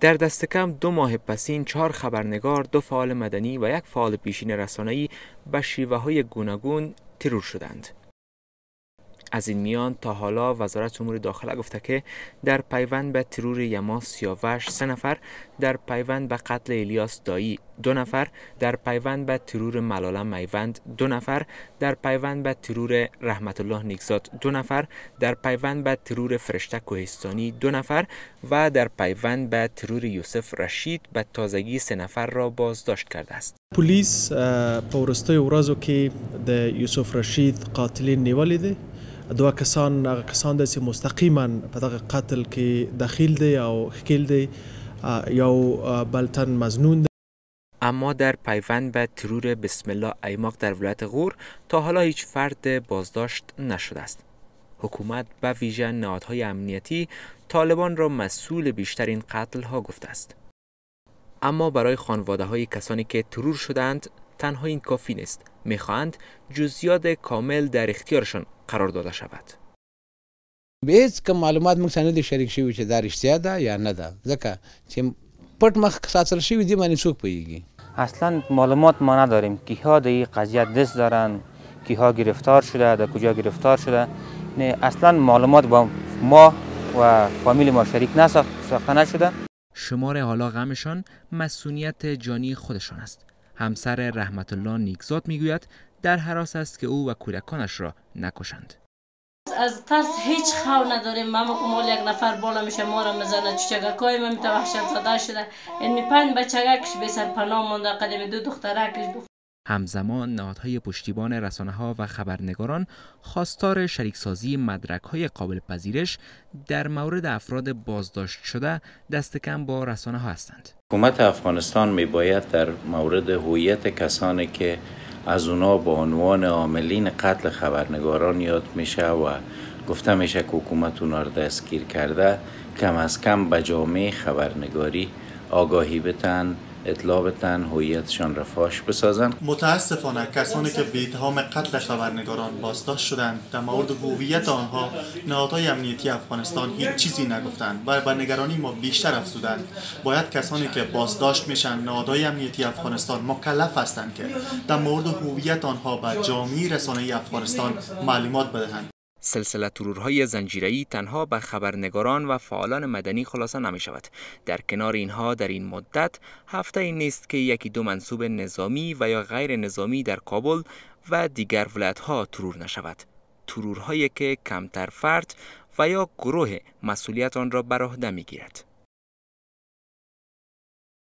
در دست کم دو ماه پسین چهار خبرنگار، دو فعال مدنی و یک فعال پیشین رسانه‌ای به شیوه های گوناگون ترور شدند. از این میان تا حالا وزارت امور داخله گفته که در پیوند به ترور یما سیاوش سه نفر در پیوند به قتل الیاس دایی دو نفر در پیوند به ترور ملاله میوند دو نفر در پیوند به ترور رحمت الله نیکزاد دو نفر در پیوند به ترور فرشته کوهستانی دو نفر و در پیوند به ترور یوسف رشید به تازگی سه نفر را بازداشت کرده است. پلیس پورسته ورځو که د یوسف رشید قاتلین نیولې دوه کسان هغه کسان دي چې مستقیما په دغه قتل کې دخیل دي او ښکیل دي یا بلتن مزنون دي. اما در پیوند به ترور بسم الله ایماق در ولایت غور تا حالا هیچ فرد بازداشت نشده است. حکومت به ویژه نهادهای امنیتی طالبان را مسئول بیشترین قتل ها گفته است. اما برای خانواده های کسانی که ترور شدند تنها این کافی نیست. می‌خواهند جزیات کامل در اختیارشان قرار داده شود. به هیڅ کوم معلومات موږ سره دي شریک شوي چې دا رښتیا ده یا نه ده. ځکه چې پټ مخ ساتل شوي دي باندې څوک پوهیږي؟ اصلا معلومات ما نداریم. کیها در این قضیه دست دارن کیها گرفتار شده در کجا گرفتار شده. نه اصلا معلومات با ما و فامیل ما شریک نساخته نشده. شمار حالا غمشان مسئولیت جانی خودشان است. همسر رحمت الله نیکزاد می‌گوید در حراس است که او و کودکانش را نکشند. از ترس هیچ خو نداریم. ماما کمال یک نفر بالا میشه ما را می‌زنه. چچگکای ما میته وحشت زده شده این پنج بچگکش به سر پناه مونده قدیم دو دخترکش دو همزمان نهادهای پشتیبان رسانه ها و خبرنگاران خواستار شریکسازی مدرک های قابل پذیرش در مورد افراد بازداشت شده دست کم با رسانه ها هستند. حکومت افغانستان می باید در مورد هویت کسانی که از اونا با عنوان عاملین قتل خبرنگاران یاد میشه و گفته میشه که حکومت اونا رو دستگیر کرده کم از کم به جامعه خبرنگاری آگاهی بتن. اطلاع بتن هویتشان را فاش بسازن متاسفانه کسانی که به اتهام قتل خبرنگاران بازداشت شدند در مورد هویت آنها نهادهای امنیتی افغانستان هیچ چیزی نگفتند و به نگرانی ما بیشتر افزودند. باید کسانی که بازداشت میشن نهادهای امنیتی افغانستان مکلف هستند که در مورد هویت آنها به جامعه رسانه افغانستان معلومات بدهند. سلسله ترورهای زنجیره‌ای تنها به خبرنگاران و فعالان مدنی خلاصه نمی شود. در کنار اینها در این مدت هفته این نیست که یکی دو منصوب نظامی و یا غیر نظامی در کابل و دیگر ها ترور نشود. ترورهایی که کمتر فرد و یا گروه مسئولیت آن را بر عهده می‌گیرد.